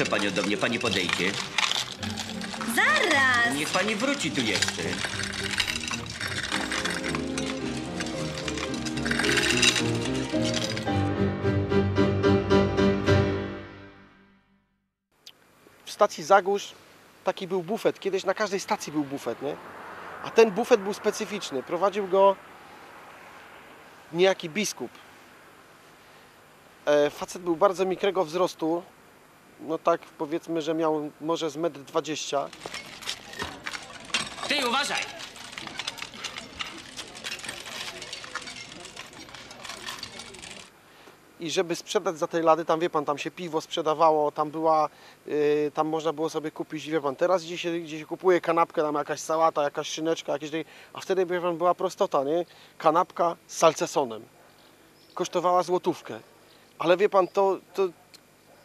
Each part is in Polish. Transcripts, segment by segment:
Proszę panią do mnie, pani podejdzie. Zaraz! Niech pani wróci tu jeszcze. w stacji Zagórz taki był bufet. Kiedyś na każdej stacji był bufet, nie? A ten bufet był specyficzny. Prowadził go niejaki biskup. E, facet był bardzo mikrego wzrostu. No tak powiedzmy, że miał może z metr 20. Ty uważaj! I żeby sprzedać za tej lady, tam wie pan, tam się piwo sprzedawało, tam była, yy, tam można było sobie kupić, wie pan, teraz gdzie się, gdzie się kupuje kanapkę, tam jakaś sałata, jakaś szyneczka, jakieś, a wtedy wie pan, była prostota, nie? Kanapka z salcesonem. Kosztowała złotówkę. Ale wie pan, to, to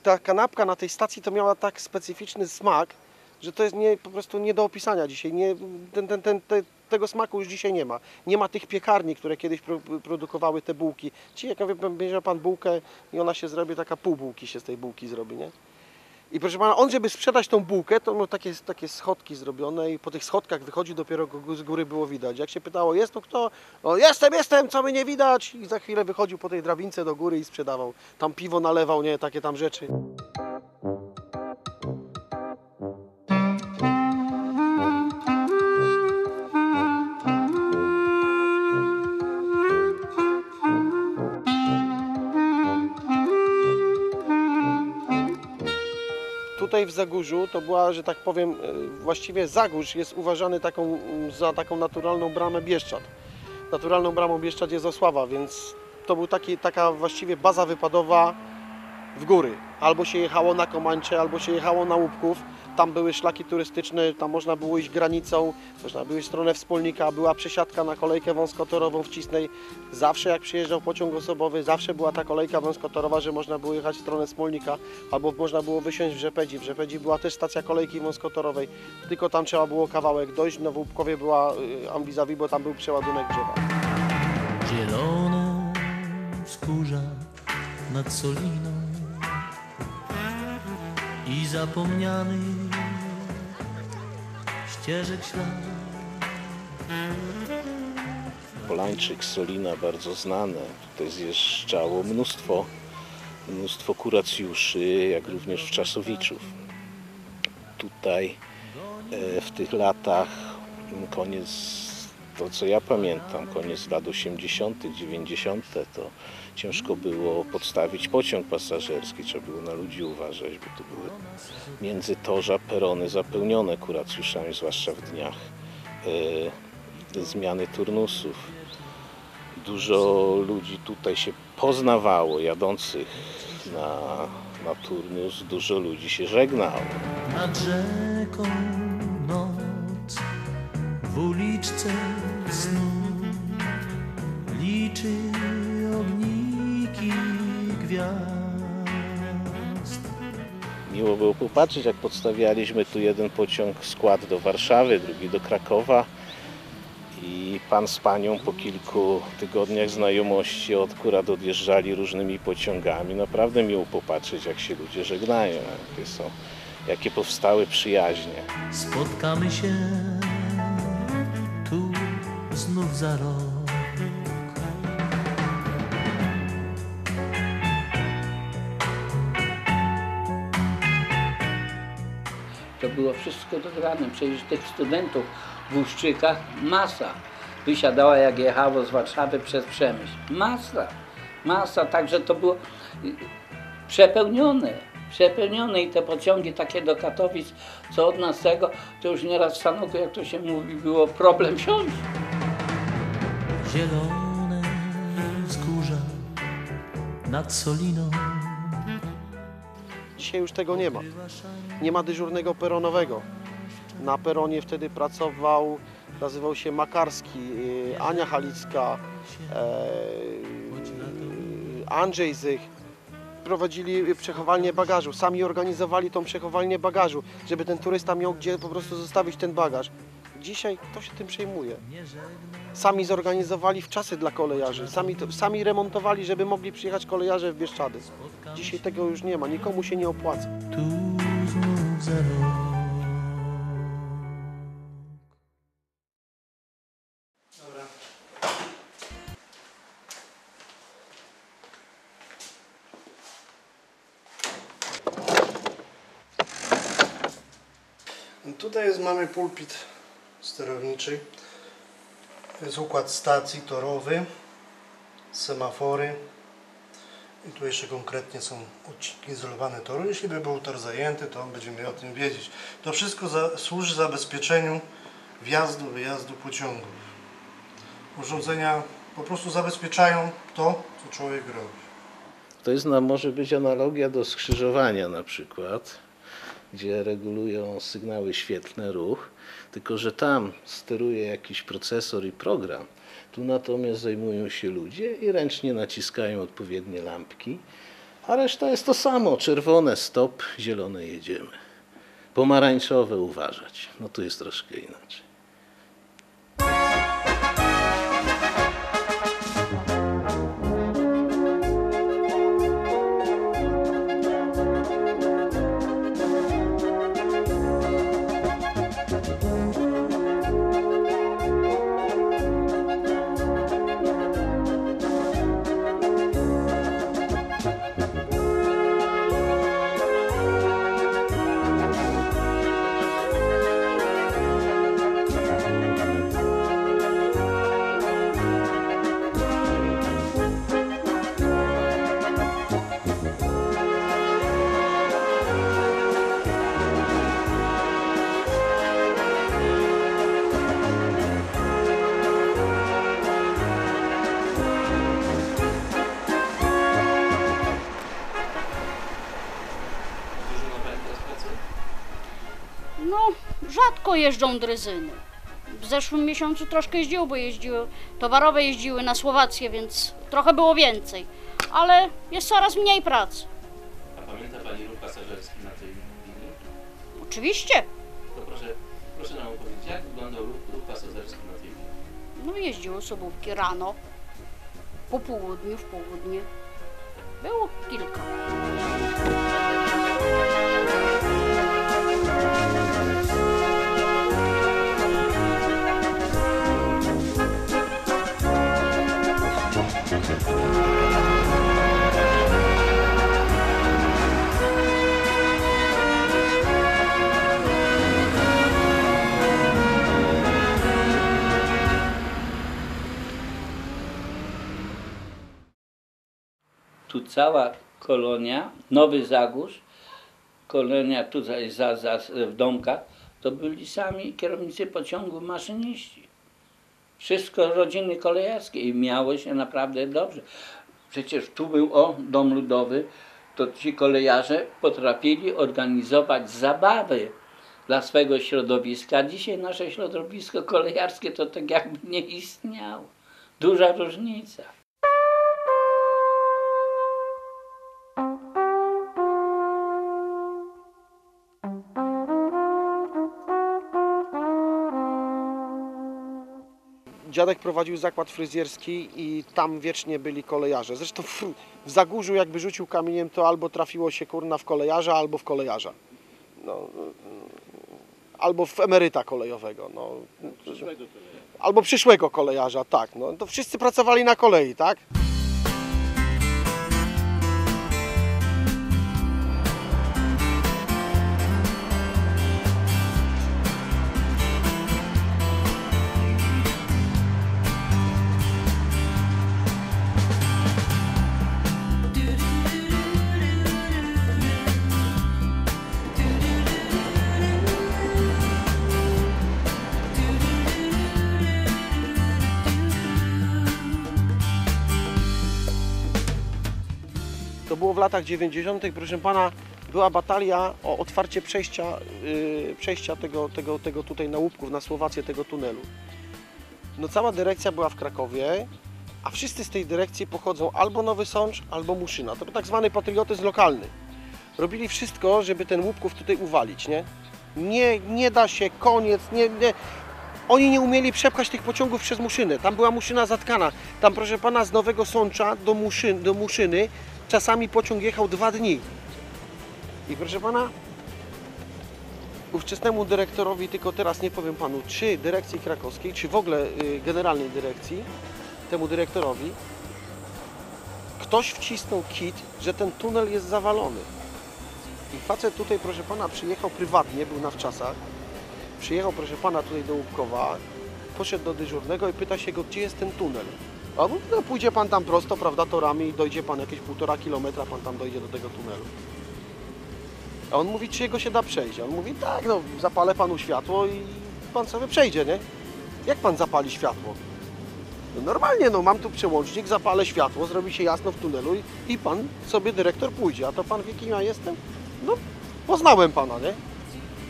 ta kanapka na tej stacji to miała tak specyficzny smak, że to jest nie, po prostu nie do opisania dzisiaj. Nie, ten, ten, ten, te, tego smaku już dzisiaj nie ma. Nie ma tych piekarni, które kiedyś pro, produkowały te bułki. Dzisiaj jak pan, bierze pan bułkę i ona się zrobi, taka pół bułki się z tej bułki zrobi, nie? I proszę pana, on żeby sprzedać tą bułkę, to miał takie, takie schodki zrobione i po tych schodkach wychodził, dopiero go z góry było widać. Jak się pytało, jest tu kto? O, jestem, jestem, co mnie nie widać? I za chwilę wychodził po tej drabince do góry i sprzedawał. Tam piwo nalewał, nie, takie tam rzeczy. Zagórzu to była, że tak powiem, e, właściwie Zagórz jest uważany taką, za taką naturalną bramę Bieszczad. Naturalną bramą Bieszczad jest Osława, więc to był taki, taka właściwie baza wypadowa w góry. Albo się jechało na Komańcze, albo się jechało na Łupków. Tam były szlaki turystyczne, tam można było iść granicą, można było iść w stronę Wspólnika, była przesiadka na kolejkę wąskotorową w Cisnej. Zawsze jak przyjeżdżał pociąg osobowy, zawsze była ta kolejka wąskotorowa, że można było jechać w stronę Smolnika, albo można było wysiąść w Rzepedzi. W Rzepedzi była też stacja kolejki wąskotorowej, tylko tam trzeba było kawałek dojść. No w Łupkowie była y, Ambizawi, bo tam był przeładunek drzewa. Zielono wzgórza nad Soliną i zapomniany ścieżek ślad. Polańczyk, Solina bardzo znane. Tutaj zjeżdżało mnóstwo, mnóstwo kuracjuszy, jak również wczasowiczów. Tutaj e, w tych latach, koniec, to co ja pamiętam, koniec lat 80., 90., to ciężko było podstawić pociąg pasażerski, trzeba było na ludzi uważać, bo to były międzytorza, perony zapełnione kuracjuszami, zwłaszcza w dniach e, zmiany turnusów dużo ludzi tutaj się poznawało, jadących na, na turnus, dużo ludzi się żegnało. Nad rzeką noc w uliczce snu gwiazd. Miło było popatrzeć, jak podstawialiśmy tu jeden pociąg skład do Warszawy, drugi do Krakowa. I pan z panią po kilku tygodniach znajomości od akurat odjeżdżali różnymi pociągami. Naprawdę miło popatrzeć, jak się ludzie żegnają, jakie są, jakie powstały przyjaźnie. Spotkamy się tu znów za rok. To było wszystko dograne. Przecież tych studentów w Łuszczykach masa. Wysiadała jak jechało z Warszawy przez Przemyśl. Masa, masa. Także to było y, przepełnione. Przepełnione i te pociągi takie do Katowic, co od nas tego, to już nieraz w Sanoku, jak to się mówi, było problem wsiąść. Zielone wzgórza nad Soliną. Dzisiaj już tego nie ma. Nie ma dyżurnego peronowego. Na peronie wtedy pracował, nazywał się Makarski, y, Ania Halicka, e, Andrzej Zych. Prowadzili przechowalnię bagażu, sami organizowali tą przechowalnię bagażu, żeby ten turysta miał gdzie po prostu zostawić ten bagaż. Dzisiaj kto się tym przejmuje? Sami zorganizowali wczasy dla kolejarzy, sami, to, sami remontowali, żeby mogli przyjechać kolejarze w Bieszczady. Dzisiaj tego już nie ma, nikomu się nie opłaca. Tutaj jest, mamy pulpit sterowniczy. Jest układ stacji torowy, semafory. I tu jeszcze konkretnie są odcinki izolowane toru. Jeśli by był tor zajęty, to będziemy o tym wiedzieć. To wszystko za, służy zabezpieczeniu wjazdu, wyjazdu pociągów. Urządzenia po prostu zabezpieczają to, co człowiek robi. To jest, no, może być analogia do skrzyżowania na przykład, gdzie regulują sygnały świetlne ruch, tylko że tam steruje jakiś procesor i program. Tu natomiast zajmują się ludzie i ręcznie naciskają odpowiednie lampki, a reszta jest to samo. Czerwone stop, zielone jedziemy. Pomarańczowe uważać. No tu jest troszkę inaczej. Jeżdżą drezyny. W zeszłym miesiącu troszkę jeździły, bo jeździły, towarowe jeździły na Słowację, więc trochę było więcej. Ale jest coraz mniej pracy. A pamięta Pani ruch pasażerski na tej linii? Oczywiście. To proszę, proszę nam opowiedzieć, jak wyglądał ruch, ruch pasażerski na tej linii? No jeździły sobówki rano, po południu, w południe. Było kilka. Tu cała kolonia, Nowy Zagórz, kolonia tutaj za, za, w domkach, to byli sami kierownicy pociągu, maszyniści. Wszystko rodziny kolejarskie i miało się naprawdę dobrze. Przecież tu był o dom ludowy, to ci kolejarze potrafili organizować zabawy dla swego środowiska. Dzisiaj nasze środowisko kolejarskie to tak jakby nie istniało. Duża różnica. Dziadek prowadził zakład fryzjerski i tam wiecznie byli kolejarze. Zresztą w, w Zagórzu jakby rzucił kamieniem, to albo trafiło się kurna w kolejarza, albo w kolejarza. No, albo w emeryta kolejowego. No. Albo przyszłego kolejarza, tak. No, to wszyscy pracowali na kolei, tak? Było w latach 90., proszę pana, była batalia o otwarcie przejścia, yy, przejścia tego, tego, tego tutaj na Łupków, na Słowację, tego tunelu. No cała dyrekcja była w Krakowie, a wszyscy z tej dyrekcji pochodzą albo Nowy Sącz, albo Muszyna. To był tak zwany patriotyzm lokalny. Robili wszystko, żeby ten Łupków tutaj uwalić, nie? Nie, nie da się, koniec, nie, nie. Oni nie umieli przepchać tych pociągów przez Muszynę. Tam była Muszyna zatkana. Tam, proszę pana, z Nowego Sącza do, Muszyn, do Muszyny czasami pociąg jechał dwa dni. I proszę pana, ówczesnemu dyrektorowi, tylko teraz nie powiem panu, czy dyrekcji krakowskiej, czy w ogóle y, generalnej dyrekcji, temu dyrektorowi, ktoś wcisnął kit, że ten tunel jest zawalony. I facet tutaj, proszę pana, przyjechał prywatnie, był na wczasach, przyjechał, proszę pana, tutaj do Łupkowa, poszedł do dyżurnego i pyta się go, gdzie jest ten tunel. A no pójdzie pan tam prosto, prawda, torami i dojdzie pan jakieś półtora kilometra, pan tam dojdzie do tego tunelu. A on mówi, czy jego się da przejść? A on mówi, tak, no zapalę panu światło i pan sobie przejdzie, nie? Jak pan zapali światło? No normalnie, no mam tu przełącznik, zapalę światło, zrobi się jasno w tunelu i, i pan sobie dyrektor pójdzie. A to pan wie, kim ja jestem? No, poznałem pana, nie?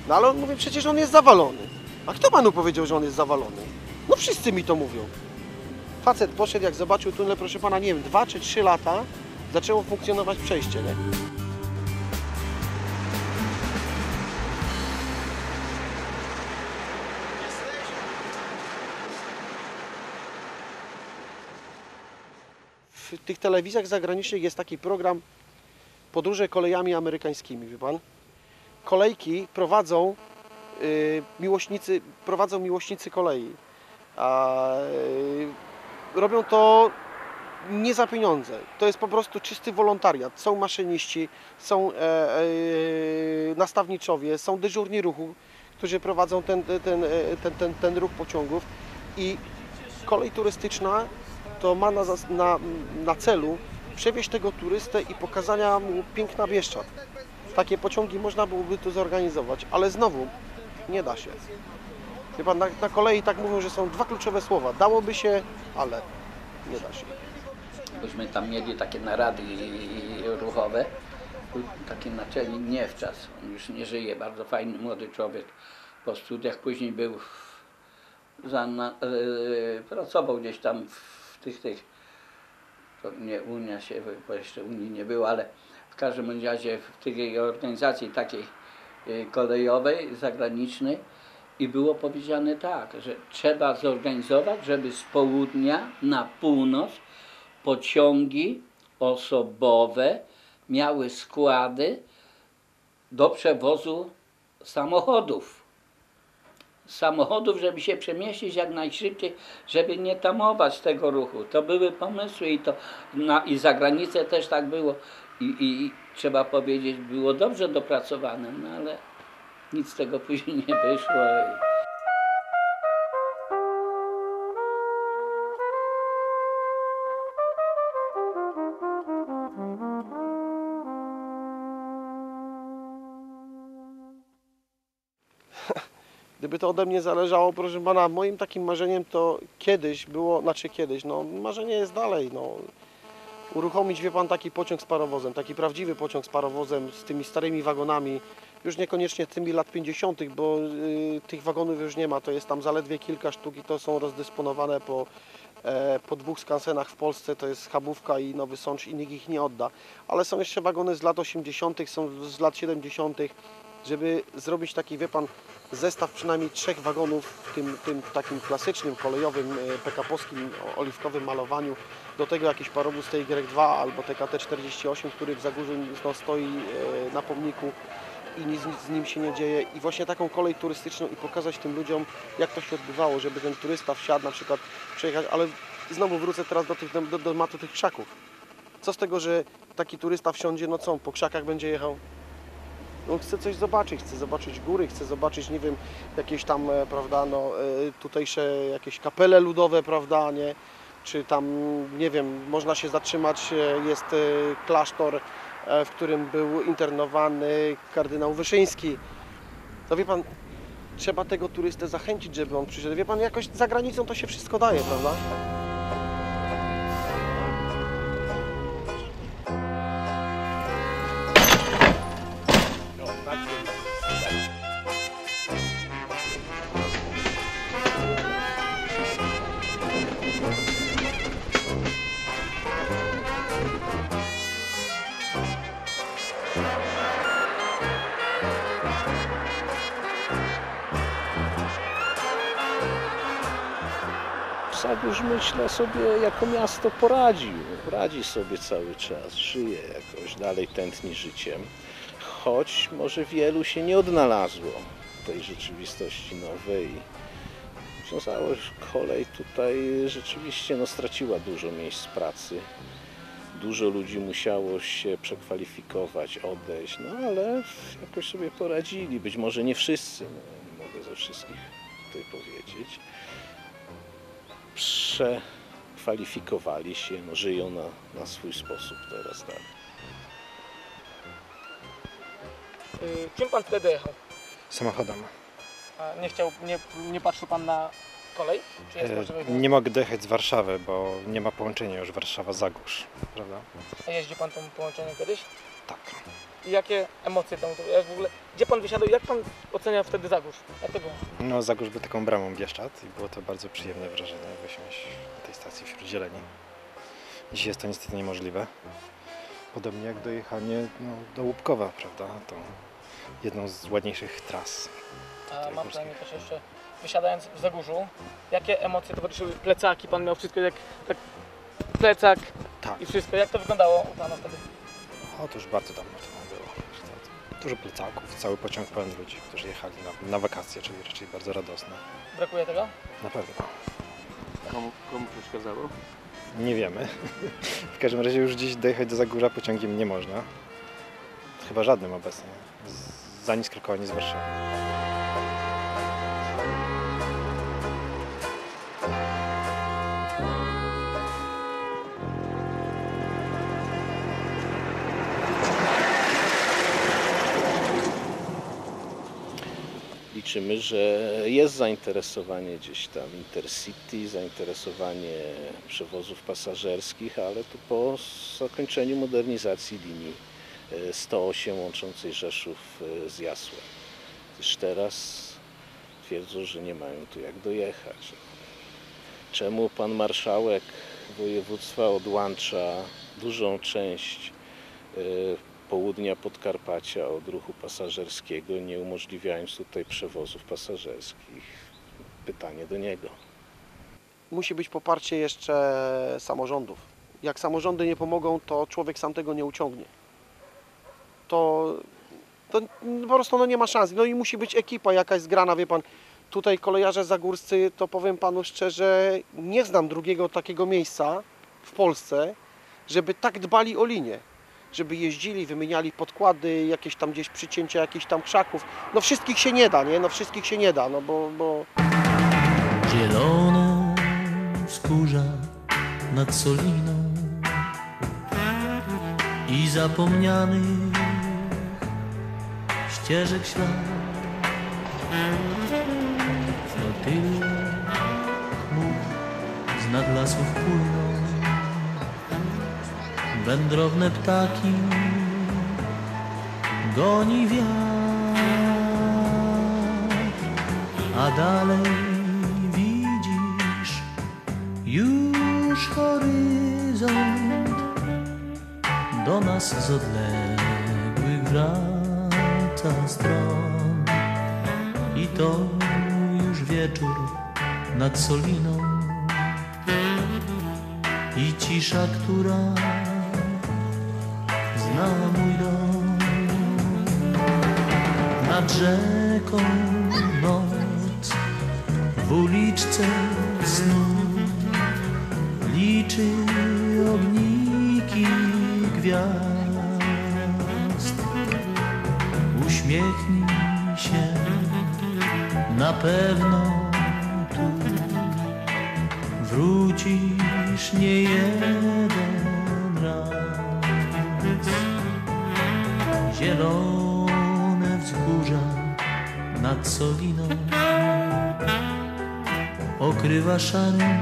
No ale on mówi, przecież on jest zawalony. A kto panu powiedział, że on jest zawalony? No wszyscy mi to mówią. Facet poszedł, jak zobaczył tunel, proszę pana, nie wiem, dwa czy trzy lata zaczęło funkcjonować przejście, nie? w tych telewizjach zagranicznych jest taki program Podróże kolejami amerykańskimi, wie pan? Kolejki prowadzą y, miłośnicy, prowadzą miłośnicy kolei. A, y, robią to nie za pieniądze. To jest po prostu czysty wolontariat. Są maszyniści, są e, e, nastawniczowie, są dyżurni ruchu, którzy prowadzą ten, ten, e, ten, ten, ten ruch pociągów i kolej turystyczna to ma na, na, na celu przewieźć tego turystę i pokazania mu piękna Bieszczad. Takie pociągi można byłoby tu zorganizować, ale znowu nie da się. Pan, na, na kolei tak mówią, że są dwa kluczowe słowa. Dałoby się, ale nie da się. Bośmy tam mieli takie narady ruchowe. Taki naczelnik Niewczas, on już nie żyje, bardzo fajny młody człowiek. Po studiach później był, za, e, pracował gdzieś tam w tych, tych, to nie Unia się, bo jeszcze Unii nie było, ale w każdym razie w tej organizacji takiej e, kolejowej, zagranicznej i było powiedziane tak, że trzeba zorganizować, żeby z południa na północ pociągi osobowe miały składy do przewozu samochodów. Samochodów, żeby się przemieścić jak najszybciej, żeby nie tamować tego ruchu. To były pomysły i to na, i za granicę też tak było. I, i, I trzeba powiedzieć, było dobrze dopracowane, no ale nic z tego później nie wyszło. Gdyby to ode mnie zależało, proszę pana, moim takim marzeniem to kiedyś było, znaczy kiedyś, no marzenie jest dalej, no. Uruchomić, wie pan, taki pociąg z parowozem, taki prawdziwy pociąg z parowozem, z tymi starymi wagonami, już niekoniecznie tymi lat 50., bo y, tych wagonów już nie ma, to jest tam zaledwie kilka sztuk i to są rozdysponowane po, e, po dwóch skansenach w Polsce, to jest Chabówka i Nowy Sącz i nikt ich nie odda. Ale są jeszcze wagony z lat 80., są z lat 70., żeby zrobić taki, wie pan, zestaw przynajmniej trzech wagonów w tym, tym takim klasycznym, kolejowym, e, PKP-owskim, oliwkowym malowaniu. Do tego jakiś parowóz TY2 albo TKT-48, który w Zagórzu no, stoi e, na pomniku i nic, nic z nim się nie dzieje. I właśnie taką kolej turystyczną i pokazać tym ludziom, jak to się odbywało, żeby ten turysta wsiadł na przykład, przejechać, ale znowu wrócę teraz do, tych, do, do tematu tych krzaków. Co z tego, że taki turysta wsiądzie, no co, on po krzakach będzie jechał? No, chcę coś zobaczyć, chcę zobaczyć góry, chcę zobaczyć, nie wiem, jakieś tam, e, prawda, no, e, tutejsze jakieś kapele ludowe, prawda, nie? Czy tam, nie wiem, można się zatrzymać, e, jest klasztor, w którym był internowany kardynał Wyszyński. No wie pan, trzeba tego turystę zachęcić, żeby on przyszedł. Wie pan, jakoś za granicą to się wszystko daje, prawda? Zagórz myślę sobie jako miasto poradził. Radzi sobie cały czas, żyje jakoś, dalej tętni życiem. Choć może wielu się nie odnalazło w tej rzeczywistości nowej. Wiązało kolej tutaj rzeczywiście no, straciła dużo miejsc pracy. Dużo ludzi musiało się przekwalifikować, odejść, no ale jakoś sobie poradzili. Być może nie wszyscy, no, nie mogę ze wszystkich tutaj powiedzieć. Przekwalifikowali się, no, żyją na, na swój sposób teraz tak. Y, Czym pan wtedy jechał? Samochodem. A nie chciał, nie, nie patrzył pan na kolej? Czy jest E, możliwe? Nie mogę dojechać z Warszawy, bo nie ma połączenia już Warszawa-Zagórz, prawda? A jeździł pan tą połączeniem kiedyś? Tak. I jakie emocje tam, jak w ogóle, gdzie pan wysiadał, jak pan ocenia wtedy Zagórz? Jak to było? No Zagórz był taką bramą Bieszczad i było to bardzo przyjemne wrażenie wysiąść na tej stacji wśród zieleni. Dzisiaj jest to niestety niemożliwe. Podobnie jak dojechanie no, do Łupkowa, prawda? To jedną z ładniejszych tras. A mam pytanie też jeszcze, wysiadając w Zagórzu, jakie emocje towarzyszyły, plecaki, pan miał wszystko, jak tak plecak Tak. i wszystko, jak to wyglądało u pana wtedy? O, to już bardzo dawno temu. Dużo plecaków, cały pociąg pełen ludzi, którzy jechali na, na wakacje, czyli raczej bardzo radosne. Brakuje tego? Na pewno. Komu, komu przeszkadzało? Nie wiemy. W każdym razie już dziś dojechać do Zagórza pociągiem nie można. Chyba żadnym obecnie. Z- Za nic Krakowa, ani z Warszawy. Liczymy, że jest zainteresowanie gdzieś tam Intercity, zainteresowanie przewozów pasażerskich, ale to po zakończeniu modernizacji linii e, 108 łączącej Rzeszów e, z Jasłem. Gdyż teraz twierdzą, że nie mają tu jak dojechać. Czemu pan marszałek województwa odłącza dużą część e, południa Podkarpacia od ruchu pasażerskiego, nie umożliwiając tutaj przewozów pasażerskich? Pytanie do niego. musi być poparcie jeszcze samorządów. Jak samorządy nie pomogą, to człowiek sam tego nie uciągnie. To, to po prostu no nie ma szans. No i musi być ekipa jakaś zgrana, wie pan. Tutaj kolejarze zagórscy, to powiem panu szczerze, nie znam drugiego takiego miejsca w Polsce, żeby tak dbali o linię. Żeby jeździli, wymieniali podkłady, jakieś tam gdzieś przycięcia jakichś tam krzaków. No wszystkich się nie da, nie? No wszystkich się nie da, no bo, bo Zielono wzgórza nad Soliną i zapomnianych ścieżek ślad. Flotyle chmur z nad lasów płyną, wędrowne ptaki goni wiatr, a dalej widzisz już horyzont do nas z odległych wraca stron. I to już wieczór nad Soliną i cisza, która zna mój dom nad rzeką noc w uliczce snu liczy ogniki gwiazd. Uśmiechnij się, na pewno tu wrócisz nie jeden raz. Zielone wzgórza nad Soliną okrywa szarym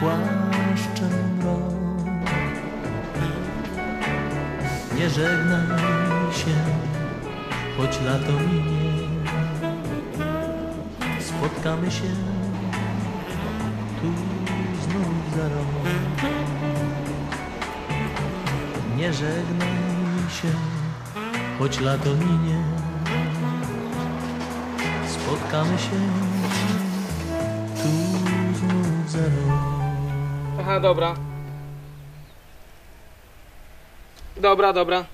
płaszczem rok. Nie żegnaj się, choć lato minie. Spotkamy się tu znów za rok. Nie żegnaj się, choć lato minie. Spotkamy się tu znów za. Aha, dobra. Dobra, dobra.